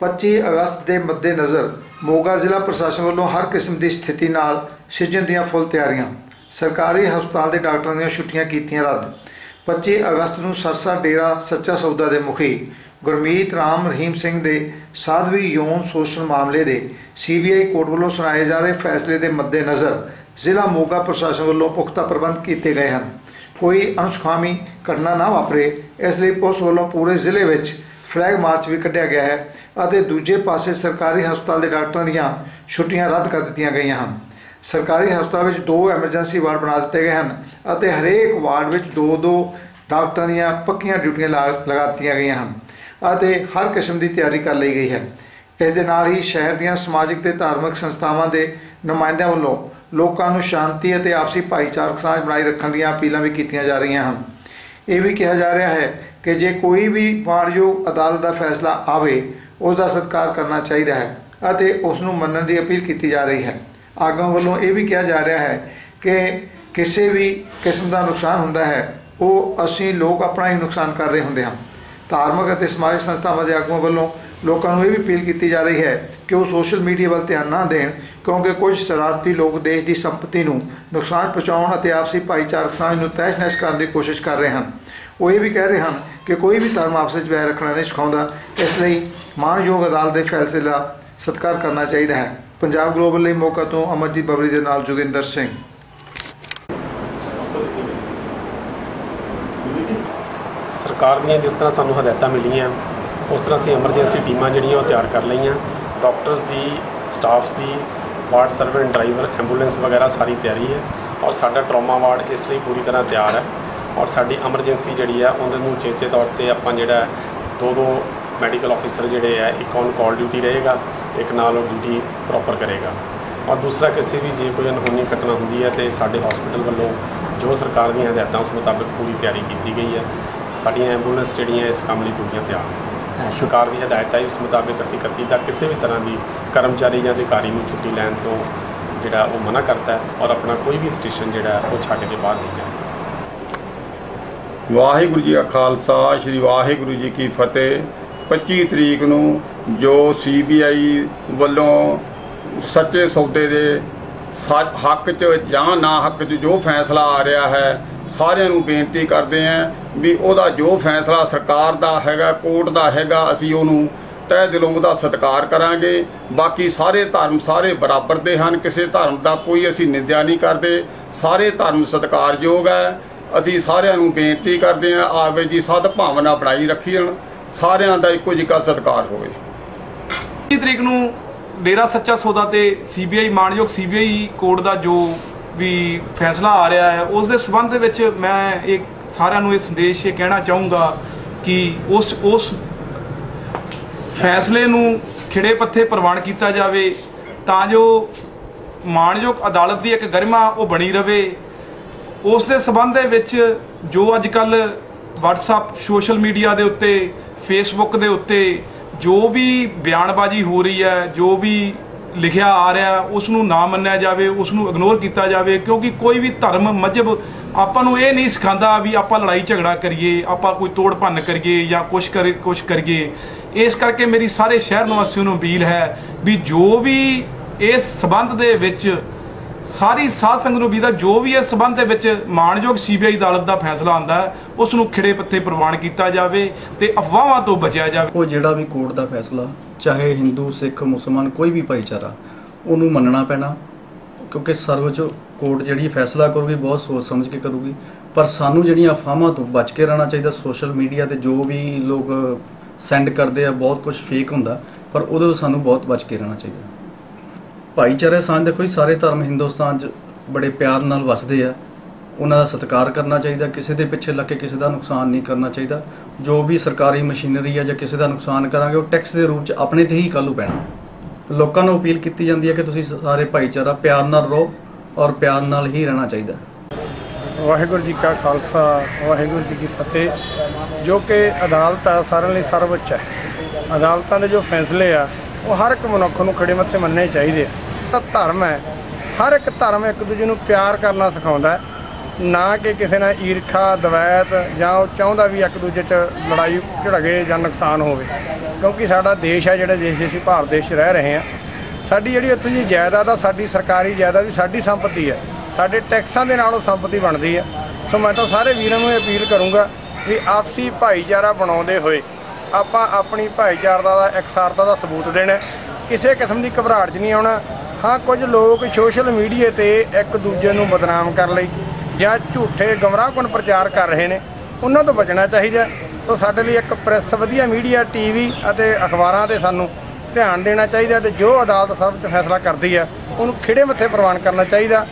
25 ਅਗਸਤ ਦੇ ਮੱਦੇਨਜ਼ਰ ਮੋਗਾ ਜ਼ਿਲ੍ਹਾ ਪ੍ਰਸ਼ਾਸਨ ਵੱਲੋਂ ਹਰ ਕਿਸਮ ਦੀ ਸਥਿਤੀ ਨਾਲ ਸਿੱਝਣ ਦੀਆਂ ਫੁੱਲ ਤਿਆਰੀਆਂ, ਸਰਕਾਰੀ ਹਸਪਤਾਲ ਦੇ ਡਾਕਟਰਾਂ ਦੀਆਂ ਛੁੱਟੀਆਂ ਕੀਤੀਆਂ ਰੱਦ। 25 ਅਗਸਤ ਨੂੰ ਸਰਸਾ ਡੇਰਾ ਸੱਚਾ ਸੌਦਾ ਦੇ ਮੁਖੀ ਗੁਰਮੀਤ ਰਾਮ ਰਹੀਮ ਸਿੰਘ ਦੇ ਸਾਧਵੀ ਯੋਨ ਸ਼ੋਸ਼ਣ ਮਾਮਲੇ ਦੇ ਸੀਬੀਆਈ ਕੋਰਟ ਵੱਲੋਂ ਸੁਣਾਏ ਜਾ ਰਹੇ ਫੈਸਲੇ ਦੇ ਮੱਦੇਨਜ਼ਰ ਜ਼ਿਲ੍ਹਾ ਮੋਗਾ ਪ੍ਰਸ਼ਾਸਨ ਵੱਲੋਂ ਪੁਖਤਾ ਪ੍ਰਬੰਧ ਕੀਤੇ ਗਏ ਹਨ। ਕੋਈ ਅਨੁਸਖਾਮੀ ਘਟਨਾ ਨਾ ਵਾਪਰੇ, ਇਸ ਲਈ ਪੁਲਿਸ ਵੱਲੋਂ ਪੂਰੇ ਜ਼ਿਲ੍ਹੇ ਵਿੱਚ ਫਲੈਗ ਮਾਰਚ ਵੀ ਕੱਢਿਆ ਗਿਆ ਹੈ। ਅਤੇ ਦੂਜੇ ਪਾਸੇ ਸਰਕਾਰੀ ਹਸਪਤਾਲ ਦੇ ਡਾਕਟਰਾਂ ਦੀਆਂ ਛੁੱਟੀਆਂ ਰੱਦ ਕਰ ਦਿੱਤੀਆਂ ਗਈਆਂ ਹਨ। ਸਰਕਾਰੀ ਹਸਪਤਾਲ ਵਿੱਚ ਦੋ ਐਮਰਜੈਂਸੀ ਵਾਰਡ ਬਣਾ ਦਿੱਤੇ ਗਏ ਹਨ ਅਤੇ ਹਰੇਕ ਵਾਰਡ ਵਿੱਚ ਦੋ ਦੋ ਡਾਕਟਰਾਂ ਦੀਆਂ ਪੱਕੀਆਂ ਡਿਊਟੀਆਂ ਲਾ- ਲਗਾ ਦਿੱਤੀਆਂ ਗਈਆਂ ਹਨ ਅਤੇ ਹਰ ਕਿਸਮ ਦੀ ਤਿਆਰੀ ਕਰ ਲਈ ਗਈ ਹੈ। ਇਸ ਦੇ ਨਾਲ ਹੀ ਸ਼ਹਿਰ ਦੀਆਂ ਸਮਾਜਿਕ ਤੇ ਧਾਰਮਿਕ ਸੰਸਥਾਵਾਂ ਦੇ ਨੁਮਾਇੰਦਿਆਂ ਵੱਲੋਂ ਲੋਕਾਂ ਨੂੰ ਸ਼ਾਂਤੀ ਅਤੇ ਆਪਸੀ ਭਾਈਚਾਰਕ ਸਾਂਝ ਬਣਾਈ ਰੱਖਣ ਦੀਆਂ ਅਪੀਲਾਂ ਵੀ ਕੀਤੀਆਂ ਜਾ ਰਹੀਆਂ ਹਨ। ਇਹ ਵੀ ਕਿਹਾ ਜਾ ਰਿਹਾ ਹੈ ਕਿ ਜੇ ਕੋਈ ਵੀ ਮਾਣਯੋਗ ਅਦਾਲਤ ਦਾ ਫੈਸਲਾ ਆਵੇ ਉਸ ਦਾ ਸਤਿਕਾਰ ਕਰਨਾ ਚਾਹੀਦਾ ਹੈ ਅਤੇ ਉਸ ਨੂੰ ਮੰਨਣ ਦੀ ਅਪੀਲ ਕੀਤੀ ਜਾ ਰਹੀ ਹੈ। ਆਗੂਆਂ ਵੱਲੋਂ ਇਹ ਵੀ ਕਿਹਾ ਜਾ ਰਿਹਾ ਹੈ ਕਿ ਕਿਸੇ ਵੀ ਕਿਸਮ ਦਾ ਨੁਕਸਾਨ ਹੁੰਦਾ ਹੈ, ਉਹ ਅਸੀਂ ਲੋਕ ਆਪਣਾ ਹੀ ਨੁਕਸਾਨ ਕਰ ਰਹੇ ਹੁੰਦੇ ਹਾਂ। ਧਾਰਮਿਕ ਅਤੇ ਸਮਾਜਿਕ ਸੰਸਥਾਵਾਂ ਦੇ ਆਗੂਆਂ ਵੱਲੋਂ ਲੋਕਾਂ ਨੂੰ ਇਹ ਵੀ ਅਪੀਲ ਕੀਤੀ ਜਾ ਰਹੀ ਹੈ ਕਿ ਉਹ ਸੋਸ਼ਲ ਮੀਡੀਆ ਵੱਲ ਧਿਆਨ ਨਾ ਦੇਣ, ਕਿਉਂਕਿ ਕੁਝ ਸ਼ਰਾਰਤੀ ਲੋਕ ਦੇਸ਼ ਦੀ ਸੰਪਤੀ ਨੂੰ ਨੁਕਸਾਨ ਪਹੁੰਚਾਉਣ ਅਤੇ ਆਪਸੀ ਭਾਈਚਾਰਕ ਸਾਂਝ ਨੂੰ ਤਹਿਸ-ਨਹਿਸ ਕਰਨ ਦੀ ਕੋਸ਼ਿਸ਼ ਕਰ ਰਹੇ ਹਨ। ਉਹ ਇਹ ਵੀ ਕਹਿ ਰਹੇ ਹਨ ਕਿ ਕੋਈ ਵੀ ਧਰਮ ਆਪਸ ਵਿੱਚ ਵੈਰ ਰੱਖਣਾ ਨਹੀਂ ਸਿਖਾਉਂਦਾ। ਇਸ ਲਈ ਮਾਣਯੋਗ ਅਦਾਲਤ ਦੇ ਫੈਸਲੇ ਦਾ ਸਤਿਕਾਰ ਕਰਨਾ ਚਾਹੀਦਾ ਹੈ। ਪੰਜਾਬ ਗਲੋਬਲ ਲਈ ਮੌਕਾ ਤੋਂ ਅਮਰਜੀਤ ਬਬਰੀ ਦੇ ਨਾਲ ਜੋਗਿੰਦਰ ਸਿੰਘ। ਸਰਕਾਰ ਦੀਆਂ ਜਿਸ ਤਰ੍ਹਾਂ ਸਾਨੂੰ ਹਦਾਇਤਾਂ ਮਿਲੀਆਂ, ਉਸ ਤਰ੍ਹਾਂ ਅਸੀਂ ਐਮਰਜੈਂਸੀ ਟੀਮਾਂ ਜਿਹੜੀਆਂ ਉਹ ਤਿਆਰ ਕਰ ਲਈਆਂ। ਡਾਕਟਰਸ ਦੀ, ਸਟਾਫਸ ਦੀ, ਵਾਰਡ ਸਰਵੈਂਟ ਡਰਾਈਵਰ, ਐਂਬੂਲੈਂਸ ਵਗੈਰਾ ਸਾਰੀ ਤਿਆਰੀ ਹੈ ਔਰ ਸਾਡਾ ਟਰਾਮਾ ਵਾਰਡ ਇਸ ਲਈ ਪੂਰੀ ਤਰ੍ਹਾਂ ਤਿਆਰ ਹੈ। ਔਰ ਸਾਡੀ ਐਮਰਜੈਂਸੀ ਜਿਹੜੀ ਆ ਉਹਦੇ ਨੂੰ ਚੇਚੇ ਤੌਰ ਤੇ ਆਪਾਂ ਜਿਹੜਾ ਦੋ ਦੋ ਮੈਡੀਕਲ ਆਫੀਸਰ ਜਿਹੜੇ ਆ ਇੱਕ ਔਨ ਕਾਲ ਡਿਊਟੀ ਰਹੇਗਾ ਇੱਕ ਨਾਲ ਉਹ ਡਿਊਟੀ ਪ੍ਰੋਪਰ ਕਰੇਗਾ। ਔਰ ਦੂਸਰਾ ਕਿਸੇ ਵੀ ਜੇ ਕੋਈ ਅਨਹੋਣੀ ਘਟਨਾ ਹੁੰਦੀ ਹੈ ਤੇ ਸਾਡੇ ਹਸਪੀਟਲ ਵੱਲੋਂ ਜੋ ਸਰਕਾਰ ਦੀਆਂ ਹਦਾਇਤਾਂ ਉਸ ਮੁਤਾਬਕ ਪੂਰੀ ਤਿਆਰੀ ਕੀਤੀ ਗਈ ਹੈ। ਸਾਡੀਆਂ ਐਂਬੂਲੈਂਸ ਜਿਹੜੀਆਂ ਇਸ ਕੰਮ ਲਈ ਪੂਰੀਆਂ ਤਿਆਰ ਸਰਕਾਰ ਦੀ ਹਦਾਇਤ ਹੈ ਉਸ ਮੁਤਾਬਕ ਅਸੀਂ 31 ਤੱਕ ਕਿਸੇ ਵੀ ਤਰ੍ਹਾਂ ਦੀ ਕਰਮਚਾਰੀ ਜਾਂ ਅਧਿਕਾਰੀ ਨੂੰ ਛੁੱਟੀ ਲੈਣ ਤੋਂ ਜਿਹੜਾ ਉਹ ਮਨਾ ਕਰਤਾ ਹੈ ਔਰ ਆਪਣਾ ਕੋਈ ਵੀ ਸਟੇਸ਼ਨ ਜਿਹੜਾ ਉਹ ਛੱਡ ਕੇ ਬਾਹਰ ਨਹੀਂ ਜਾਂਦਾ ਵਾਹਿਗੁਰੂ ਜੀ ਕਾ ਖਾਲਸਾ, ਸ੍ਰੀ ਵਾਹਿਗੁਰੂ ਜੀ ਕੀ ਫਤਿਹ। 25 ਤਰੀਕ ਨੂੰ ਜੋ ਸੀਬੀਆਈ ਵੱਲੋਂ ਸੱਚੇ ਸੌਦੇ ਦੇ ਸੱਚ ਹੱਕ 'ਚ ਜਾਂ ਨਾ ਹੱਕ 'ਚ ਜੋ ਫੈਸਲਾ ਆ ਰਿਹਾ ਹੈ, ਸਾਰਿਆਂ ਨੂੰ ਬੇਨਤੀ ਕਰਦੇ ਆਂ ਵੀ ਉਹਦਾ ਜੋ ਫੈਸਲਾ ਸਰਕਾਰ ਦਾ ਹੈਗਾ, ਕੋਰਟ ਦਾ ਹੈਗਾ, ਅਸੀਂ ਉਹਨੂੰ ਤਹਿ ਦਿਲੋਂ ਉਹਦਾ ਸਤਿਕਾਰ ਕਰਾਂਗੇ। ਬਾਕੀ ਸਾਰੇ ਧਰਮ ਸਾਰੇ ਬਰਾਬਰ ਦੇ ਹਨ, ਕਿਸੇ ਧਰਮ ਦਾ ਕੋਈ ਅਸੀਂ ਨਿੰਦਿਆ ਨਹੀਂ ਕਰਦੇ। ਸਾਰੇ ਧਰਮ ਸਤਿਕਾਰਯੋਗ ਹੈ। ਅਸੀਂ ਸਾਰਿਆਂ ਨੂੰ ਬੇਨਤੀ ਕਰਦੇ ਹਾਂ ਆਵੇ ਜੀ ਸਦ ਭਾਵਨਾ ਬਣਾਈ ਰੱਖੀਣ ਸਾਰਿਆਂ ਦਾ ਇੱਕੋ ਜਿਹਾ ਸਤਿਕਾਰ ਹੋਵੇ। 30 ਤਰੀਕ ਨੂੰ ਡੇਰਾ ਸੱਚਾ ਸੌਦਾ ਤੇ ਸੀਬੀਆਈ ਮਾਨਯੋਗ ਸੀਬੀਆਈ ਕੋਰਟ ਦਾ ਜੋ ਵੀ ਫੈਸਲਾ ਆ ਰਿਹਾ ਹੈ, ਉਸ ਦੇ ਸਬੰਧ ਦੇ ਵਿੱਚ ਮੈਂ ਇੱਕ ਸਾਰਿਆਂ ਨੂੰ ਇਹ ਸੰਦੇਸ਼ ਇਹ ਕਹਿਣਾ ਚਾਹੂੰਗਾ ਕਿ ਉਸ ਉਸ ਫੈਸਲੇ ਨੂੰ ਖਿੜੇ ਪੱਥੇ ਪ੍ਰਵਾਨ ਕੀਤਾ ਜਾਵੇ, ਤਾਂ ਜੋ ਮਾਨਯੋਗ ਅਦਾਲਤ ਦੀ ਇੱਕ ਗਰਿਮਾ ਉਹ ਬਣੀ ਰਵੇ ਉਸ ਦੇ ਸਬੰਧ ਦੇ ਵਿੱਚ ਜੋ ਅੱਜ ਕੱਲ WhatsApp ਸੋਸ਼ਲ ਮੀਡੀਆ ਦੇ ਉੱਤੇ, Facebook ਦੇ ਉੱਤੇ ਜੋ ਵੀ ਬਿਆਨਬਾਜ਼ੀ ਹੋ ਰਹੀ ਹੈ, ਜੋ ਵੀ ਲਿਖਿਆ ਆ ਰਿਹਾ, ਉਸ ਨੂੰ ਨਾ ਮੰਨਿਆ ਜਾਵੇ, ਉਸ ਨੂੰ ਇਗਨੋਰ ਕੀਤਾ ਜਾਵੇ, ਕਿਉਂਕਿ ਕੋਈ ਵੀ ਧਰਮ, ਮਜਹਬ ਆਪਾਂ ਨੂੰ ਇਹ ਨਹੀਂ ਸਿਖਾਉਂਦਾ ਵੀ ਆਪਾਂ ਲੜਾਈ ਝਗੜਾ ਕਰੀਏ, ਆਪਾਂ ਕੋਈ ਤੋੜ ਭੰਨ ਕਰੀਏ ਜਾਂ ਕੁਛ ਕਰੇ, ਕੁਛ ਕਰੀਏ। ਇਸ ਕਰਕੇ ਮੇਰੀ ਸਾਰੇ ਸ਼ਹਿਰ ਨਿਵਾਸੀਆਂ ਨੂੰ ਅਪੀਲ ਹੈ ਵੀ ਜੋ ਵੀ ਇਸ ਸਬੰਧ ਦੇ ਵਿੱਚ ਸਾਰੀ ਸਾਧ ਸੰਗਤ ਨੂੰ ਵੀ ਦਾ ਜੋ ਵੀ ਇਸ ਸਬੰਧ ਦੇ ਵਿੱਚ ਮਾਣਯੋਗ ਸੀਬੀਆਈ ਅਦਾਲਤ ਦਾ ਫੈਸਲਾ ਆਂਦਾ ਉਸ ਨੂੰ ਖਿੜੇ ਪੱਤੇ ਪ੍ਰਵਾਨ ਕੀਤਾ ਜਾਵੇ ਤੇ ਅਫਵਾਹਾਂ ਤੋਂ ਬਚਿਆ ਜਾਵੇ। ਉਹ ਜਿਹੜਾ ਵੀ ਕੋਰਟ ਦਾ ਫੈਸਲਾ, ਚਾਹੇ ਹਿੰਦੂ, ਸਿੱਖ, ਮੁਸਲਮਾਨ, ਕੋਈ ਵੀ ਭਾਈਚਾਰਾ, ਉਹਨੂੰ ਮੰਨਣਾ ਪੈਣਾ, ਕਿਉਂਕਿ ਸਰਵਉੱਚ ਕੋਰਟ ਜਿਹੜੀ ਫੈਸਲਾ ਕਰੂਗੀ, ਬਹੁਤ ਸੋਚ ਸਮਝ ਕੇ ਕਰੂਗੀ। ਪਰ ਸਾਨੂੰ ਜਿਹੜੀਆਂ ਅਫਵਾਹਾਂ ਤੋਂ ਬਚ ਕੇ ਰਹਿਣਾ ਚਾਹੀਦਾ, ਸੋਸ਼ਲ ਮੀਡੀਆ ਤੇ ਜੋ ਵੀ ਲੋਕ ਸੈਂਡ ਕਰਦੇ ਆ, ਬਹੁਤ ਕੁਝ ਫੇਕ ਹੁੰਦਾ, ਪਰ ਉਹਦੇ ਤੋਂ ਸਾਨੂੰ ਬਹੁਤ ਬਚ ਕੇ ਰਹਿਣਾ ਚਾਹੀਦਾ। ਭਾਈਚਾਰੇ ਸਾਂਝ ਦੇਖੋ ਜੀ, ਸਾਰੇ ਧਰਮ ਹਿੰਦੁਸਤਾਨ 'ਚ ਬੜੇ ਪਿਆਰ ਨਾਲ ਵਸਦੇ ਆ। ਉਹਨਾਂ ਦਾ ਸਤਿਕਾਰ ਕਰਨਾ ਚਾਹੀਦਾ, ਕਿਸੇ ਦੇ ਪਿੱਛੇ ਲੱਗ ਕੇ ਕਿਸੇ ਦਾ ਨੁਕਸਾਨ ਨਹੀਂ ਕਰਨਾ ਚਾਹੀਦਾ। ਜੋ ਵੀ ਸਰਕਾਰੀ ਮਸ਼ੀਨਰੀ ਆ ਜਾਂ ਕਿਸੇ ਦਾ ਨੁਕਸਾਨ ਕਰਾਂਗੇ, ਉਹ ਟੈਕਸ ਦੇ ਰੂਪ 'ਚ ਆਪਣੇ ਤੇ ਹੀ ਕੱਲ੍ਹ ਪੈਣਾ। ਲੋਕਾਂ ਨੂੰ ਅਪੀਲ ਕੀਤੀ ਜਾਂਦੀ ਹੈ ਕਿ ਤੁਸੀਂ ਸਾਰੇ ਭਾਈਚਾਰਾ ਪਿਆਰ ਨਾਲ ਰਹੋ ਔਰ ਪਿਆਰ ਨਾਲ ਹੀ ਰਹਿਣਾ ਚਾਹੀਦਾ। ਵਾਹਿਗੁਰੂ ਜੀ ਕਾ ਖਾਲਸਾ, ਵਾਹਿਗੁਰੂ ਜੀ ਕੀ ਫਤਿਹ। ਜੋ ਕਿ ਅਦਾਲਤ ਆ, ਸਾਰਿਆਂ ਲਈ ਸਰਵਉੱਚ ਹੈ। ਅਦਾਲਤਾਂ ਦੇ ਜੋ ਫੈਸਲੇ ਆ ਉਹ ਹਰ ਇੱਕ ਮਨੁੱਖ ਨੂੰ ਖੜੇ ਮੱਥੇ ਮੰਨਣੇ ਚਾਹੀਦੇ ਆ। ਤਾਂ ਧਰਮ ਹੈ। ਹਰ ਇੱਕ ਧਰਮ ਇੱਕ ਦੂਜੇ ਨੂੰ ਪਿਆਰ ਕਰਨਾ ਸਿਖਾਉਂਦਾ ਨਾ ਕਿ ਕਿਸੇ ਨਾਲ ਈਰਖਾ, ਦਵੈਤ ਜਾਂ ਉਹ ਚਾਹੁੰਦਾ ਵੀ ਇੱਕ ਦੂਜੇ 'ਚ ਲੜਾਈ ਝੜਗੇ ਜਾਂ ਨੁਕਸਾਨ ਹੋਵੇ। ਕਿਉਂਕਿ ਸਾਡਾ ਦੇਸ਼ ਹੈ, ਜਿਹੜੇ ਦੇਸ਼ ਅਸੀਂ ਭਾਰਤ ਦੇਸ਼ 'ਚ ਰਹਿ ਰਹੇ ਹਾਂ। ਸਾਡੀ ਜਿਹੜੀ ਇੱਥੋਂ ਦੀ ਜਾਇਦਾਦ ਆ, ਸਾਡੀ ਸਰਕਾਰੀ ਜਾਇਦਾਦ ਵੀ ਸਾਡੀ ਸੰਪਤੀ ਹੈ। ਸਾਡੇ ਟੈਕਸਾਂ ਦੇ ਨਾਲ ਉਹ ਸੰਪਤੀ ਬਣਦੀ ਹੈ। ਸੋ ਮੈਂ ਤਾਂ ਸਾਰੇ ਵੀਰਾਂ ਨੂੰ ਇਹ ਅਪੀਲ ਕਰੂੰਗਾ ਵੀ ਆਪਸੀ ਭਾਈਚਾਰਾ ਬਣਾਉਂਦੇ ਹੋਏ ਆਪਾਂ ਆਪਣੀ ਭਾਈਚਾਰਤਾ ਦਾ, ਇਕਸਾਰਤਾ ਦਾ ਸਬੂਤ ਦੇਣਾ ਕਿਸੇ ਕਿਸਮ ਦੀ ਘਬਰਾਹਟ 'ਚ ਨਹੀਂ ਆਉਣਾ। ਹਾਂ, ਕੁਝ ਲੋਕ ਸੋਸ਼ਲ ਮੀਡੀਆ ਤੇ ਇੱਕ ਦੂਜੇ ਨੂੰ ਬਦਨਾਮ ਕਰਨ ਲਈ ਜਾਂ ਝੂਠੇ ਗਮਰਾਹਕੁਨ ਪ੍ਰਚਾਰ ਕਰ ਰਹੇ ਨੇ। ਉਹਨਾਂ ਤੋਂ ਬਚਣਾ ਚਾਹੀਦਾ ਸੋ ਸਾਡੇ ਲਈ ਇੱਕ ਪ੍ਰੈਸ, ਵਧੀਆ ਮੀਡੀਆ, ਟੀਵੀ ਅਤੇ ਅਖਬਾਰਾਂ ਤੇ ਸਾਨੂੰ ਧਿਆਨ ਦੇਣਾ ਚਾਹੀਦਾ ਤੇ ਜੋ ਅਦਾਲਤ ਸਰਵ ਚ ਫੈਸਲਾ ਕਰਦੀ ਹੈ, ਉਹਨੂੰ ਖਿੜੇ ਮੱਥੇ ਪ੍ਰਵਾਨ ਕਰਨਾ ਚਾਹੀਦਾ